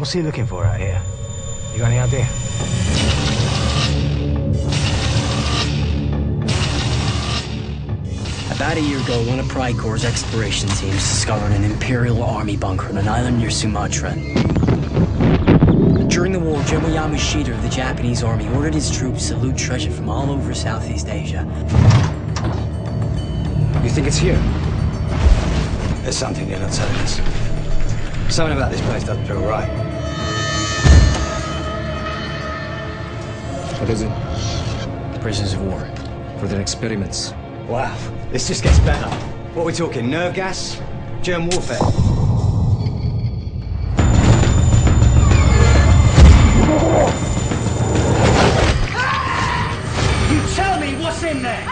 What's he looking for out here? You got any idea? About a year ago, one of Pride Corps' exploration teams discovered an Imperial Army bunker on an island near Sumatra. During the war, General Yamashita of the Japanese Army ordered his troops to loot treasure from all over Southeast Asia. You think it's here? There's something you're not telling us. Something about this place doesn't feel right. What is it? Prisoners of war. For their experiments. Wow, this just gets better. What are we talking? Nerve gas? Germ warfare? You tell me what's in there! I don't know!